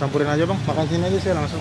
campurin aja bang. Makan sini aja saya langsung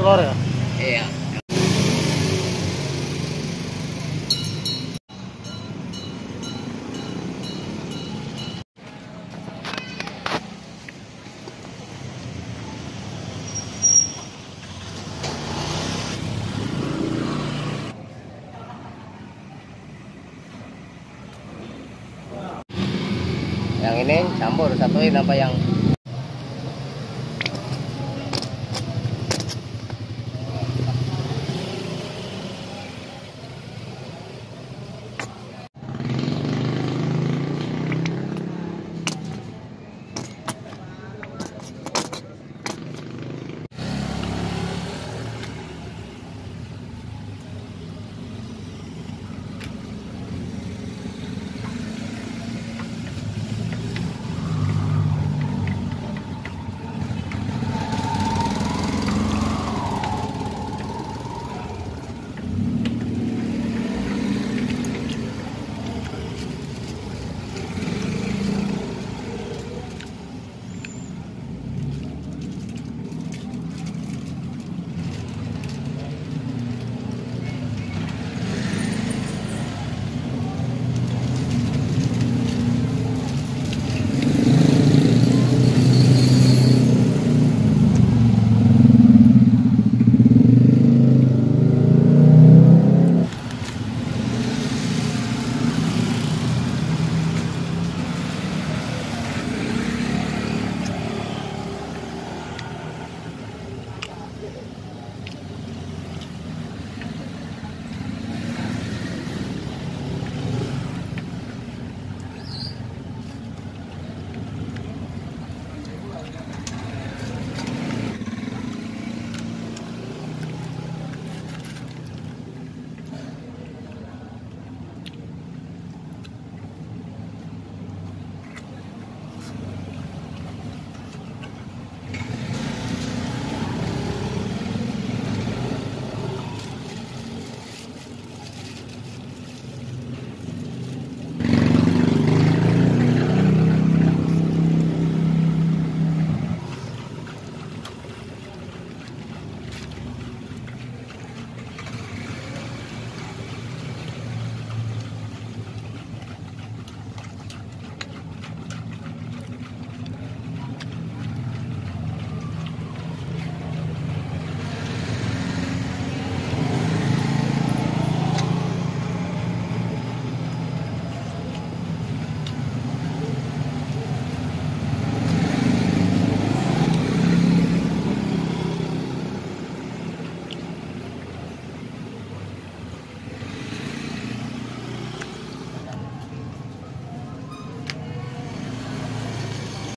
telur ya? Iya. Yang ini campur satuin apa yang